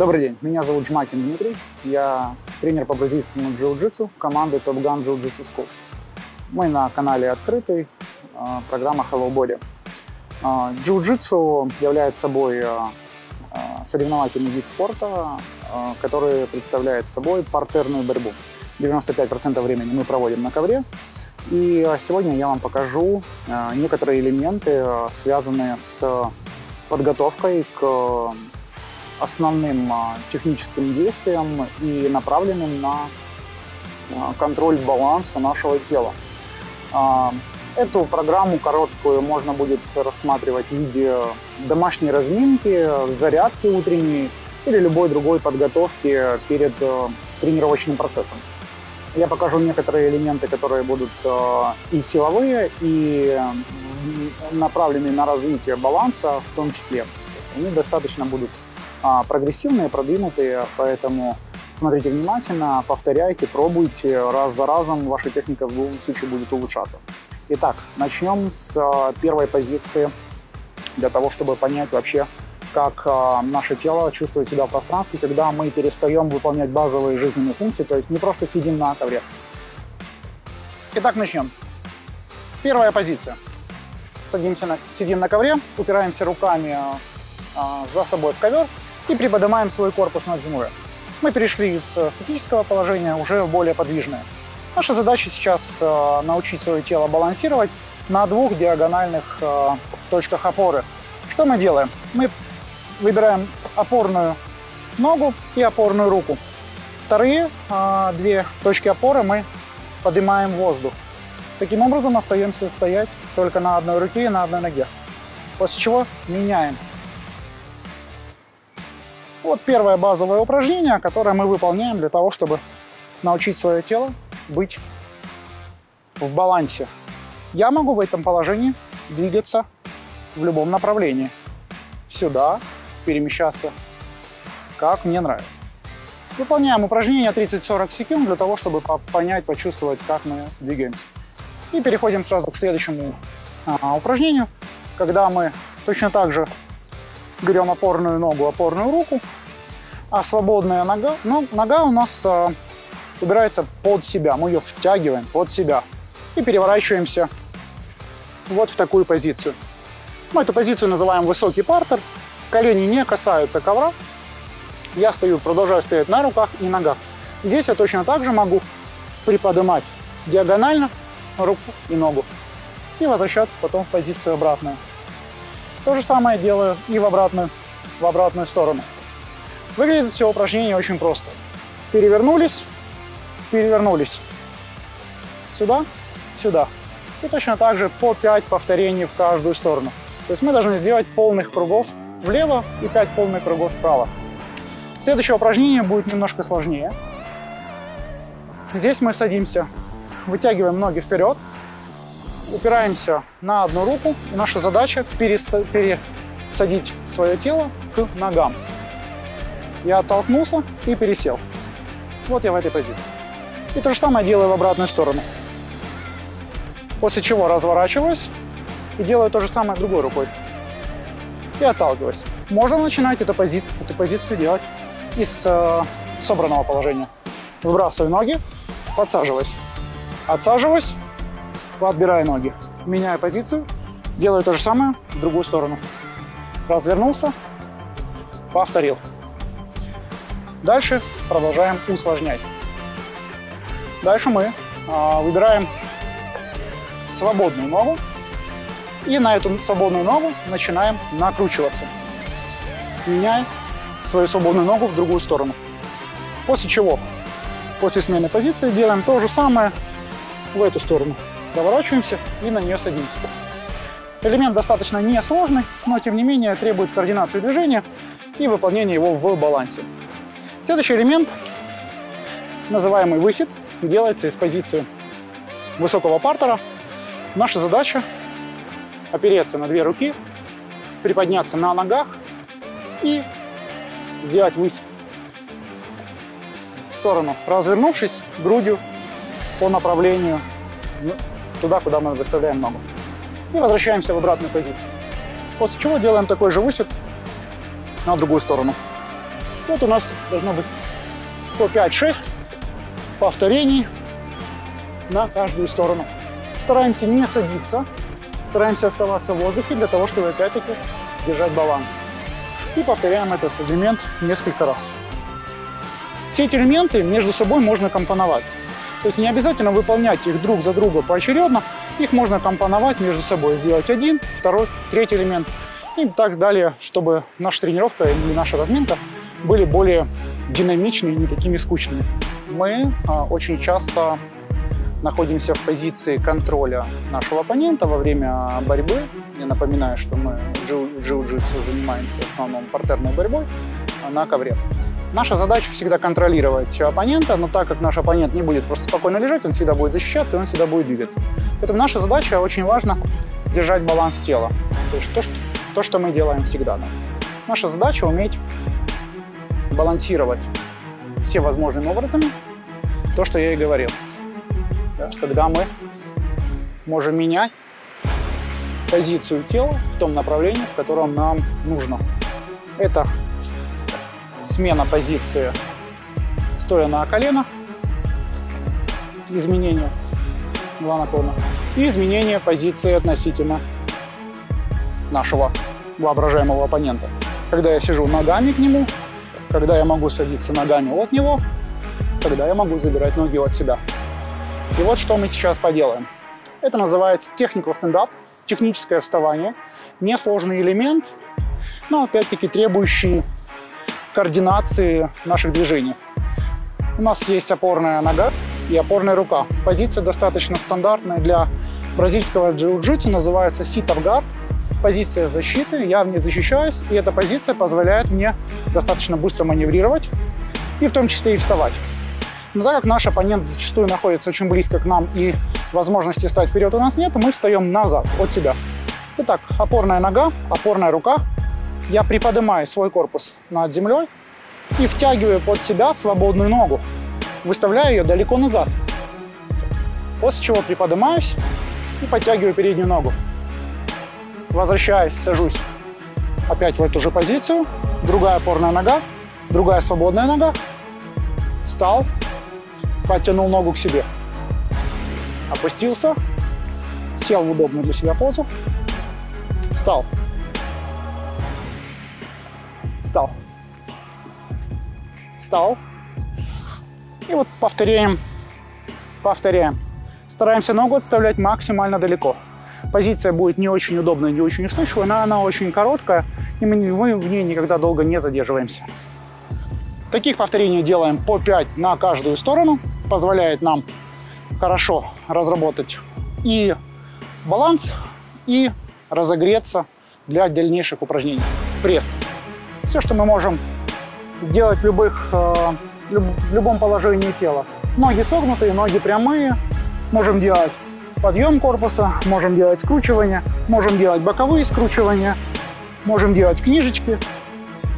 Добрый день, меня зовут Жмакин Дмитрий, я тренер по бразильскому джиу-джитсу команды Top Gun Jiu-Jitsu School. Мы на канале открытый, а, программа Hello Body. А, джиу-джитсу является собой а, соревновательный вид спорта, который представляет собой партерную борьбу. 95% времени мы проводим на ковре. И сегодня я вам покажу некоторые элементы, связанные с подготовкой к основным а, техническим действиям и направленным на а, контроль баланса нашего тела. А, эту программу короткую можно будет рассматривать в виде домашней разминки, зарядки утренней или любой другой подготовки перед тренировочным процессом. Я покажу некоторые элементы, которые будут и силовые, и направлены на развитие баланса в том числе. Они достаточно будут прогрессивные, продвинутые, поэтому смотрите внимательно, повторяйте, пробуйте, раз за разом ваша техника в любом случае будет улучшаться. Итак, начнем с а, первой позиции для того, чтобы понять вообще, как а, наше тело чувствует себя в пространстве, когда мы перестаем выполнять базовые жизненные функции, то есть не просто сидим на ковре. Итак, начнем. Первая позиция. Садимся на, сидим на ковре, упираемся руками а, за собой в ковер и приподнимаем свой корпус над землей. Мы перешли из э, статического положения уже в более подвижное. Наша задача сейчас э, научить свое тело балансировать на двух диагональных э, точках опоры. Что мы делаем? Мы выбираем опорную ногу и опорную руку. Вторые две точки опоры мы поднимаем в воздух. Таким образом остаемся стоять только на одной руке и на одной ноге. После чего меняем вот первое базовое упражнение, которое мы выполняем для того, чтобы научить свое тело быть в балансе. Я могу в этом положении двигаться в любом направлении. Сюда, перемещаться, как мне нравится. Выполняем упражнение 30-40 секунд для того, чтобы понять, почувствовать, как мы двигаемся. И переходим сразу к следующему а, упражнению, когда мы точно так же берем опорную ногу, опорную руку, а свободная нога, ну, нога у нас э, убирается под себя, мы ее втягиваем под себя и переворачиваемся вот в такую позицию. Мы эту позицию называем высокий партер, колени не касаются ковра, я стою, продолжаю стоять на руках и ногах. Здесь я точно так же могу приподнимать диагонально руку и ногу и возвращаться потом в позицию обратную. То же самое делаю и в обратную, в обратную сторону. Выглядит все упражнение очень просто. Перевернулись, перевернулись. Сюда, сюда. И точно так же по 5 повторений в каждую сторону. То есть мы должны сделать полных кругов влево и 5 полных кругов вправо. Следующее упражнение будет немножко сложнее. Здесь мы садимся, вытягиваем ноги вперед, упираемся на одну руку, и наша задача пересадить свое тело к ногам. Я оттолкнулся и пересел. Вот я в этой позиции. И то же самое делаю в обратную сторону. После чего разворачиваюсь и делаю то же самое другой рукой. И отталкиваюсь. Можно начинать эту, пози эту позицию делать из э, собранного положения. Выбрасываю ноги, подсаживаюсь. Отсаживаюсь, Отбираю ноги. Меняю позицию. Делаю то же самое в другую сторону. Развернулся. Повторил. Дальше продолжаем усложнять. Дальше мы а, выбираем свободную ногу. И на эту свободную ногу начинаем накручиваться. Меняя свою свободную ногу в другую сторону. После чего, после смены позиции, делаем то же самое в эту сторону. Доворачиваемся и на нее садимся. Элемент достаточно несложный, но тем не менее требует координации движения и выполнения его в балансе. Следующий элемент, называемый высид, делается из позиции высокого партера. Наша задача опереться на две руки, приподняться на ногах и сделать высид в сторону, развернувшись грудью по направлению туда, куда мы выставляем ногу. И возвращаемся в обратную позицию. После чего делаем такой же высед на другую сторону. Вот у нас должно быть по 5-6 повторений на каждую сторону. Стараемся не садиться, стараемся оставаться в воздухе для того, чтобы опять-таки держать баланс. И повторяем этот элемент несколько раз. Все эти элементы между собой можно компоновать. То есть не обязательно выполнять их друг за друга поочередно, их можно компоновать между собой, сделать один, второй, третий элемент и так далее, чтобы наша тренировка или наша разминка были более динамичными и не такими скучными. Мы а, очень часто находимся в позиции контроля нашего оппонента во время борьбы. Я напоминаю, что мы джиу-джитсу занимаемся в основном партерной борьбой на ковре. Наша задача всегда контролировать оппонента, но так как наш оппонент не будет просто спокойно лежать, он всегда будет защищаться, и он всегда будет двигаться. Поэтому наша задача очень важно держать баланс тела. То есть то, что, то, что мы делаем всегда. Да. Наша задача уметь балансировать все возможными образами то, что я и говорил. Да, когда мы можем менять позицию тела в том направлении, в котором нам нужно. Это смена позиции стоя на колено, изменение два наклона, и изменение позиции относительно нашего воображаемого оппонента. Когда я сижу ногами к нему, когда я могу садиться ногами от него, когда я могу забирать ноги от себя. И вот что мы сейчас поделаем. Это называется technical stand-up, техническое вставание. Несложный элемент, но опять-таки требующий координации наших движений. У нас есть опорная нога и опорная рука. Позиция достаточно стандартная для бразильского джиу-джитсу, называется sit-up. Позиция защиты, я в ней защищаюсь, и эта позиция позволяет мне достаточно быстро маневрировать, и в том числе и вставать. Но так как наш оппонент зачастую находится очень близко к нам и возможности стать вперед у нас нет, мы встаем назад от себя. Итак, опорная нога, опорная рука, я приподнимаю свой корпус над землей и втягиваю под себя свободную ногу, выставляю ее далеко назад. После чего приподнимаюсь и подтягиваю переднюю ногу. Возвращаюсь, сажусь опять в эту же позицию. Другая опорная нога, другая свободная нога. Встал, подтянул ногу к себе. Опустился, сел в удобную для себя позу. Встал, Встал. Встал. И вот повторяем. Повторяем. Стараемся ногу отставлять максимально далеко. Позиция будет не очень удобная, не очень устойчивая, но она очень короткая, и мы, мы в ней никогда долго не задерживаемся. Таких повторений делаем по 5 на каждую сторону. Позволяет нам хорошо разработать и баланс, и разогреться для дальнейших упражнений. Пресс. Все, что мы можем делать в, любых, э, в любом положении тела. Ноги согнутые, ноги прямые. Можем делать подъем корпуса, можем делать скручивание, можем делать боковые скручивания, можем делать книжечки.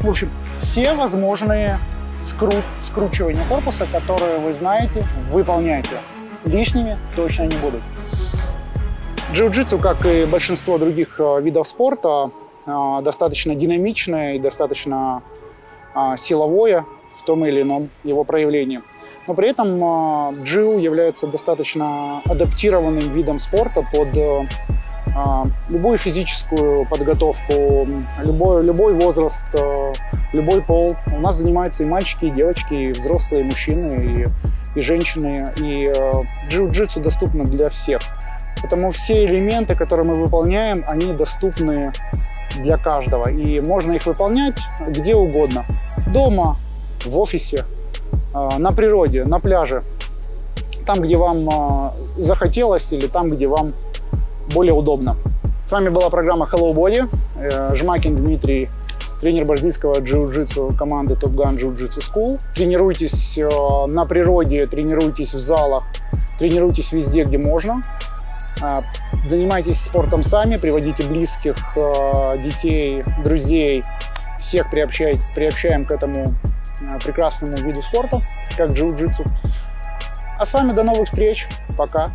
В общем, все возможные скру скручивания корпуса, которые вы знаете, выполняйте. Лишними точно не будут. Джиу-джитсу, как и большинство других э, видов спорта, а, достаточно динамичное и достаточно а, силовое в том или ином его проявлении. Но при этом а, джиу является достаточно адаптированным видом спорта под любую физическую подготовку, любой, любой возраст, любой пол. У нас занимаются и мальчики, и девочки, и взрослые, и мужчины, и, и женщины. И джиу-джитсу доступно для всех. Поэтому все элементы, которые мы выполняем, они доступны для каждого. И можно их выполнять где угодно. Дома, в офисе, а, на природе, на пляже. Там, где вам а, захотелось или там, где вам более удобно. С вами была программа Hello Body. Э, Жмакин Дмитрий, тренер бразильского джиу-джитсу команды Top Gun Jiu-Jitsu School. Тренируйтесь э, на природе, тренируйтесь в залах, тренируйтесь везде, где можно. А, занимайтесь спортом сами, приводите близких, а, детей, друзей, всех приобщаем к этому а, прекрасному виду спорта, как джиу-джитсу. А с вами до новых встреч. Пока.